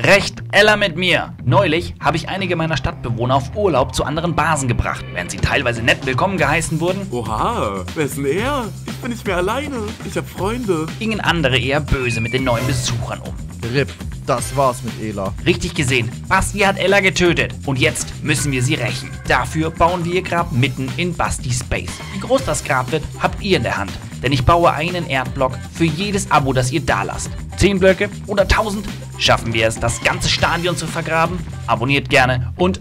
Recht, Ella mit mir. Neulich habe ich einige meiner Stadtbewohner auf Urlaub zu anderen Basen gebracht, während sie teilweise nett willkommen geheißen wurden, Oha, wer ist denn er? Ich bin nicht mehr alleine. Ich hab Freunde. gingen andere eher böse mit den neuen Besuchern um. RIP, das war's mit Ela. Richtig gesehen, Basti hat Ella getötet und jetzt müssen wir sie rächen. Dafür bauen wir ihr Grab mitten in Basti Space. Wie groß das Grab wird, habt ihr in der Hand, denn ich baue einen Erdblock für jedes Abo, das ihr dalasst. 10 Blöcke oder 1000? Schaffen wir es, das ganze Stadion zu vergraben? Abonniert gerne und